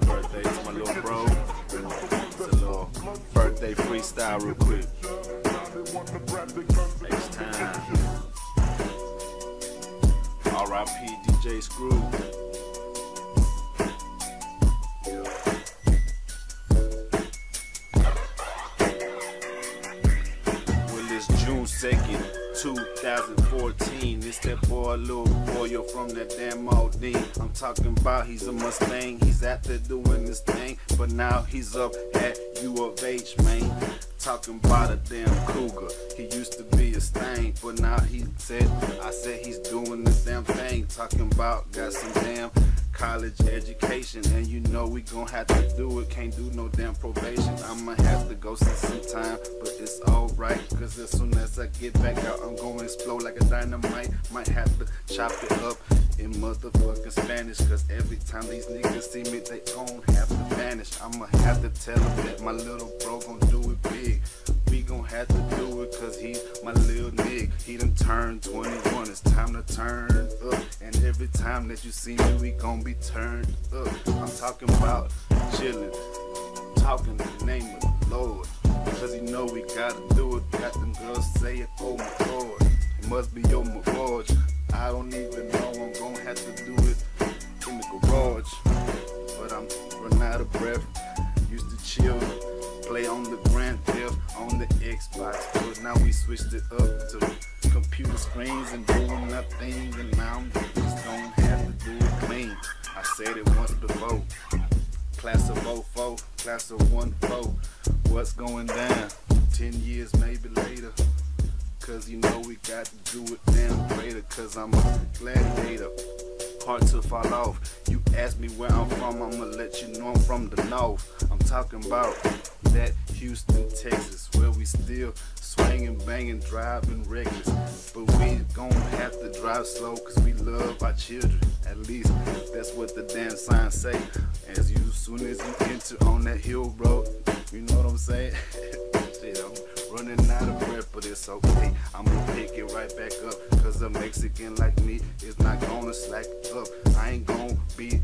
birthday to my little bro. It's a little birthday freestyle real quick. Next time. R.I.P. DJ Screw. 2nd, 2014. It's that boy, little you're from that damn Aldine. I'm talking about he's a Mustang. He's out there doing this thing, but now he's up at U of H, man. Talking about a damn cougar. He used to be a stain, but now he said, I said he's doing this damn thing. Talking about got some damn college education, and you know we gon' have to do it. Can't do no damn probation. I'ma have to go sit some time, but it's alright. Cause as soon as I get back out, I'm gonna explode like a dynamite. Might have to chop it up in motherfucking Spanish. Cause every time these niggas see me, they gon' have to vanish. I'ma have to tell them that my little bro gon' do it big. We gon' have to cause he my little nigga. He done turned 21. It's time to turn up. And every time that you see me, we gon' be turned up. I'm talking about chillin', talking the name of the Lord. Cause you know we gotta do it. Got them girls saying, oh my lord. It must be your mirage. I don't even know I'm gonna have to do it in the garage. But I'm running out of breath. Used to chill, play on the Grand Theft on the Xbox. But now we switched it up to computer screens and doing nothing. And now I'm just have to do it clean. I said it once before. Class of 04, class of 14. What's going down? 10 years maybe later. Cause you know we got to do it damn greater. Cause I'm a gladiator. Hard to fall off. You ask me where I'm from, I'ma let you know I'm from the north. I'm talking about that Houston, Texas, where we still swinging, banging, driving reckless. But we gon' have to drive slow cause we love our children. At least that's what the damn signs say. As you soon as you enter on that hill road, you know what I'm saying? Running out of breath, but it's okay. I'm gonna pick it right back up. Cause a Mexican like me is not gonna slack up. I ain't gonna be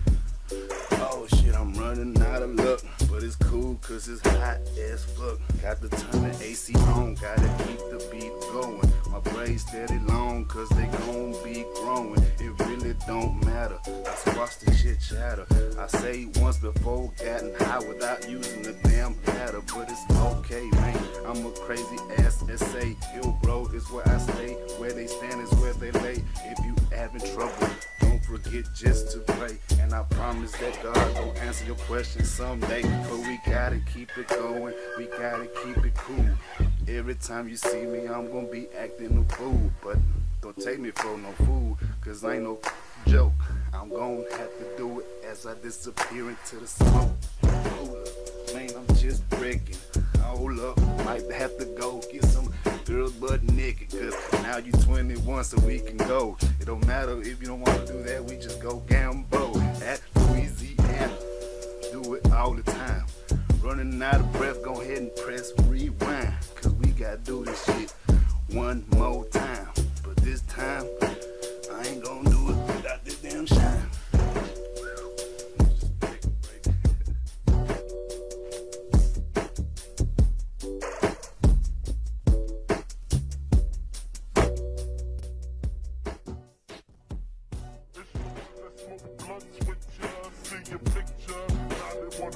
Oh shit, I'm running out of luck. But it's cool cause it's hot as fuck. Got to turn the AC on, gotta keep the beat going. My braids steady long cause they gon' be growing. It really don't matter. I squash the shit chatter. I say once before, gotten high without using the damn ladder. But it's okay, man. I'm a crazy ass SA. Hill Road is where I stay. Where they stand is where they lay. If you having trouble, don't forget just to pray. And I promise that God will answer your question someday. But we gotta keep it going, we gotta keep it cool. Every time you see me, I'm gonna be acting a fool. But don't take me for no fool, cause I ain't no joke. I'm gonna have to do it as I disappear into the smoke. Man, I'm just breaking. Hold up, might have to go get some girls butt naked. Cause now you 21, so we can go. It don't matter if you don't wanna do that, we just go gambo at Louisiana. Do it all the time. Running out of breath, go ahead and press rewind. Cause we gotta do this shit one more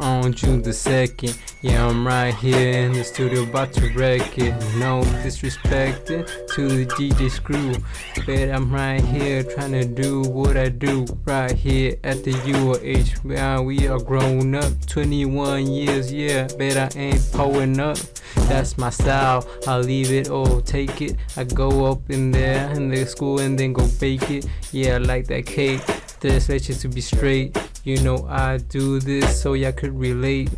on June the 2nd. Yeah, I'm right here in the studio about to wreck it. No disrespecting to the DJ Screw, but I'm right here trying to do what I do right here at the UOH. Where we are grown up, 21 years, yeah, but I ain't pulling up. That's my style. I leave it or take it. I go up in there in the school and then go bake it. Yeah, I like that cake. This let you to be straight. You know I do this so y'all could relate.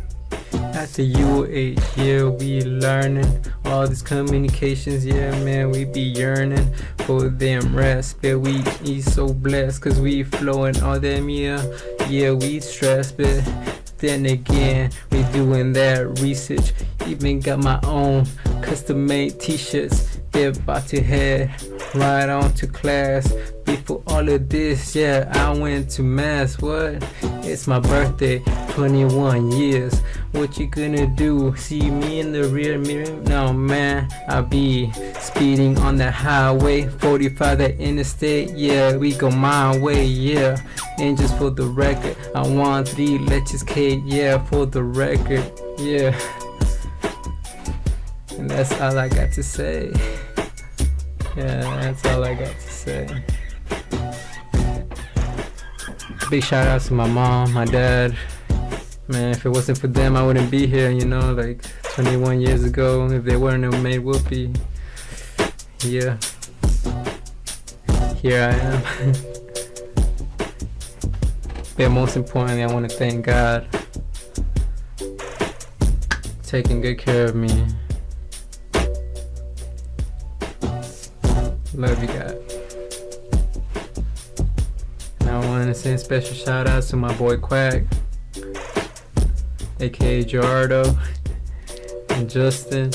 at the UH, yeah, we learning. All these communications, yeah, man, we be yearning for them rest, but we so blessed, cause we flowing all them, yeah, yeah, we stress, but then again, we doing that research, even got my own custom made t-shirts, they're about to head right on to class, before all of this, yeah, I went to mass. What? It's my birthday, 21 years. What you gonna do? See me in the rear mirror? No, man, I be speeding on the highway, 45 the interstate. Yeah, we go my way, yeah. And just for the record, I want three let's cake, yeah, for the record, yeah. And that's all I got to say. Yeah, that's all I got to say. Big shout out to my mom, my dad. Man, if it wasn't for them, I wouldn't be here, you know, like 21 years ago. If they weren't have made whoopee, yeah, here I am. but most importantly, I want to thank God taking good care of me. Love you, God. I want to send special shout outs to my boy Quack, aka Gerardo, and Justin,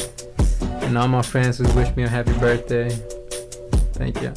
and all my friends who wish me a happy birthday. Thank you.